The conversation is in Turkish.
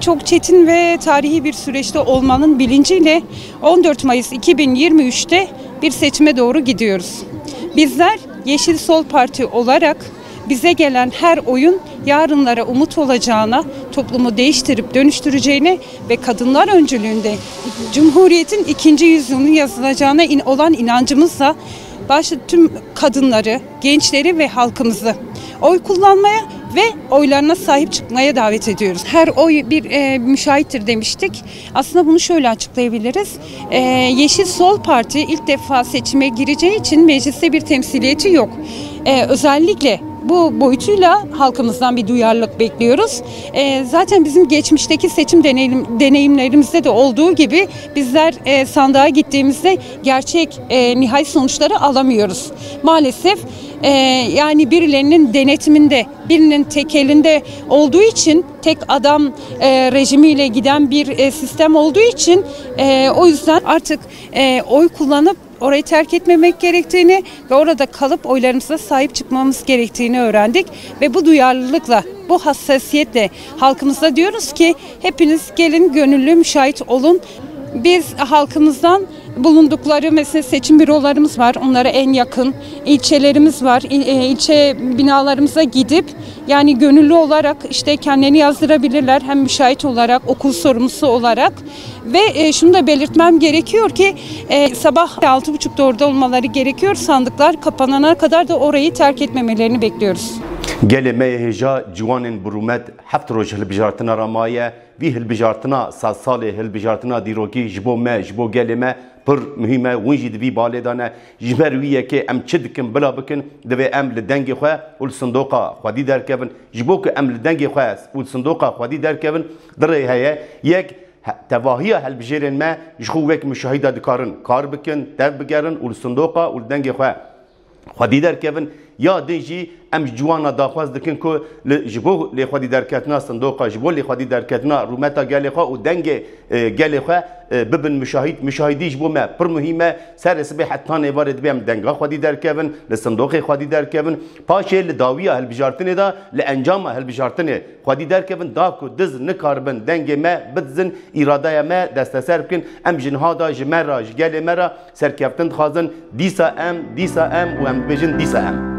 Çok çetin ve tarihi bir süreçte olmanın bilinciyle 14 Mayıs 2023'te bir seçime doğru gidiyoruz. Bizler Yeşil Sol Parti olarak bize gelen her oyun yarınlara umut olacağına, toplumu değiştirip dönüştüreceğine ve kadınlar öncülüğünde Cumhuriyet'in ikinci yüzyılının yazılacağına olan inancımızla başta tüm kadınları, gençleri ve halkımızı oy kullanmaya ve oylarına sahip çıkmaya davet ediyoruz. Her oy bir e, müşahittir demiştik. Aslında bunu şöyle açıklayabiliriz. E, Yeşil Sol Parti ilk defa seçime gireceği için mecliste bir temsiliyeti yok. E, özellikle bu boyutuyla halkımızdan bir duyarlılık bekliyoruz. E, zaten bizim geçmişteki seçim deneyim, deneyimlerimizde de olduğu gibi bizler e, sandığa gittiğimizde gerçek e, nihai sonuçları alamıyoruz. Maalesef e, yani birilerinin denetiminde, birinin tek elinde olduğu için tek adam e, rejimiyle giden bir e, sistem olduğu için e, o yüzden artık e, oy kullanıp orayı terk etmemek gerektiğini ve orada kalıp oylarımıza sahip çıkmamız gerektiğini öğrendik ve bu duyarlılıkla, bu hassasiyetle halkımıza diyoruz ki hepiniz gelin gönüllü müşahit olun. Biz halkımızdan bulundukları mesela seçim bürolarımız var. Onlara en yakın ilçelerimiz var. İl- e, ilçe binalarımıza gidip yani gönüllü olarak işte kendilerini yazdırabilirler. Hem müşahit olarak, okul sorumlusu olarak. Ve e, şunu da belirtmem gerekiyor ki e, sabah 6.30'da orada olmaları gerekiyor. Sandıklar kapanana kadar da orayı terk etmemelerini bekliyoruz. gelê me hêja ciwanên birûmet heft roj hilbijartina ramaye وی هلبجارتنا سال سال هلبجارتنا دیروکی جبو ما جبو گلی ما پر مهمه ون جی دوی بالی دانه. جبر ویه که ام چه دکن بلا بکن دوی ام لدنگ خواه و لصندوقا خوادی در کبن. جبو که ام لدنگ خواه و لصندوقا خوادی در کبن. دره هیه یک تواهی هلبجیرن ما جخو وک مشاهده دکارن. کار بکن تب بگرن و لصندوقا و لدنگ خواه. خوادی در کبن. یا دجی ام جوانا داخواز دکن کو جبو لی خودی درکتنا صندوقا جبو لی خودی درکتنا رومتا گلی خوا و دنگ گلی خوا ببن مشاهید مشاهیدی جبو ما پر مهمه. سر صبح حتی نوارد بیم دنگا خودی درکون لی صندوق خودی درکون پاشه لی داویا هل بجارتن دا لی انجام هل بجارتن خودی درکون دا کو دز نکاربن دنگ ما بدزن اراده ما دست سر بکن. ام جنها دا جمرا جگل مرا سرکفتن خازن دیسا ام دیسا ام و ام بجن دیسا ام.